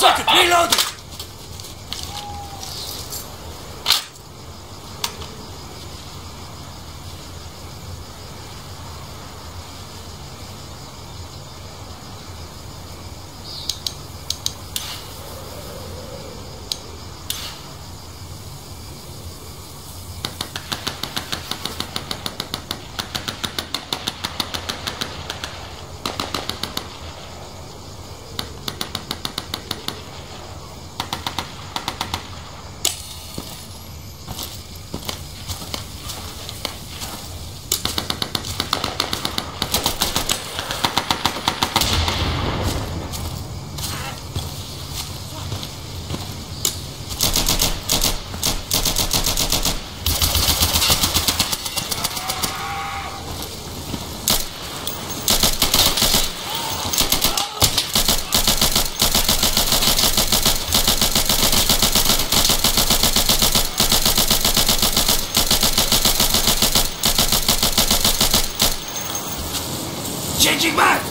Socket, reloading! Changing magic!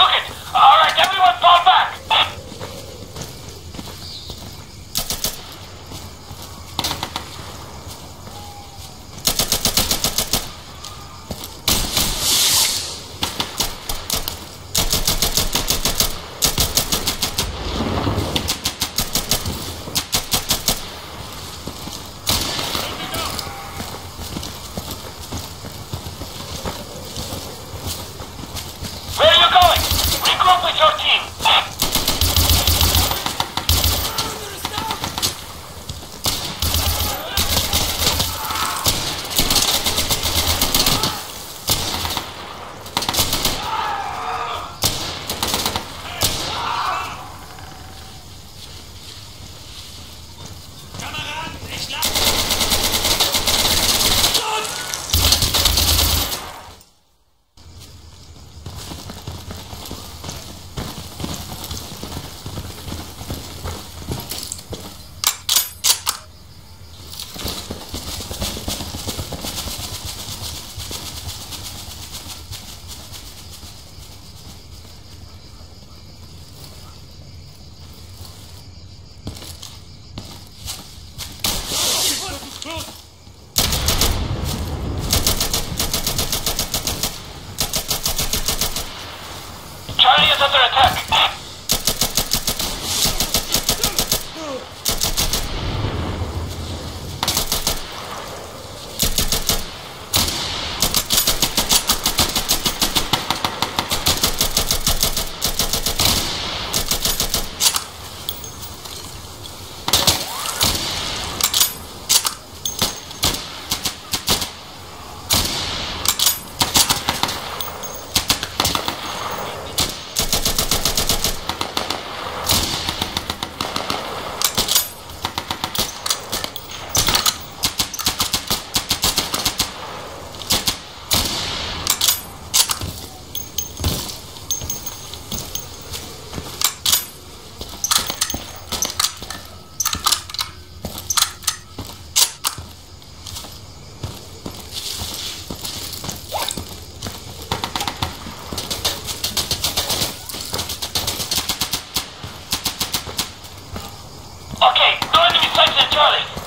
Damn it, they under attack. Charlie.